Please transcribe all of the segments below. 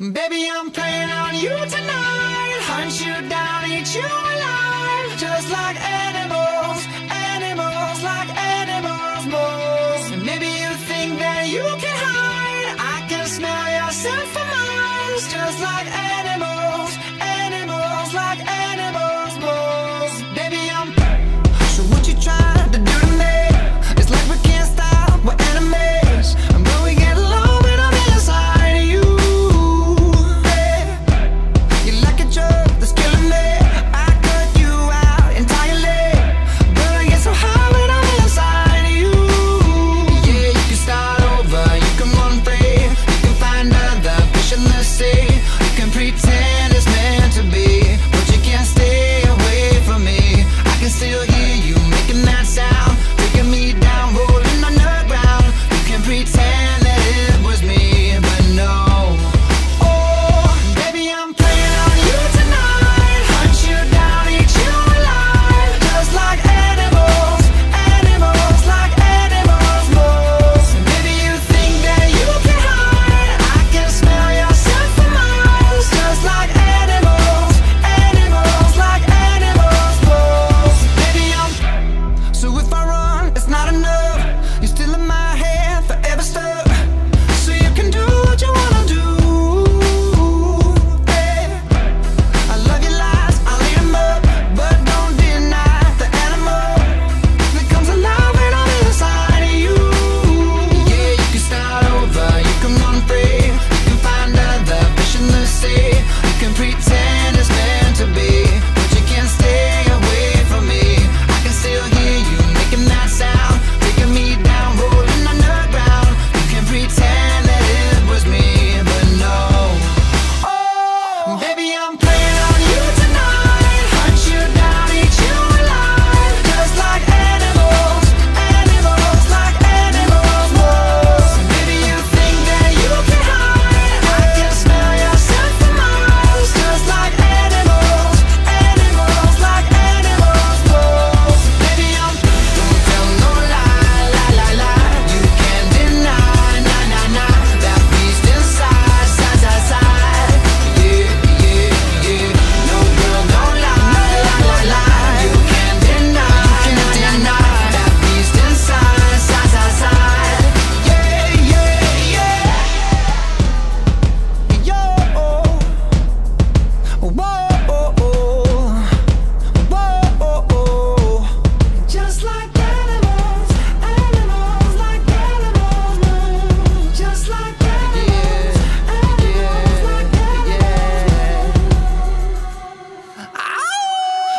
Baby, I'm playing on you tonight. Hunt you down, eat you alive. Just like animals, animals, like animals, moles. Maybe you think that you can hide. I can smell yourself for miles. Just like can pretend it's meant to be.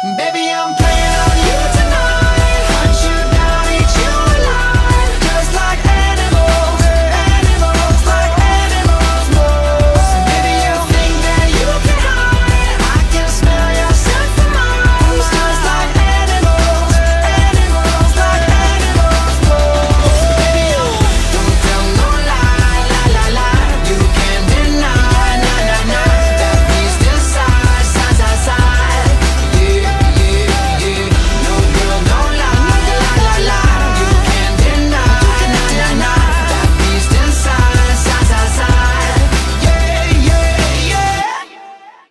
Baby, I'm playing.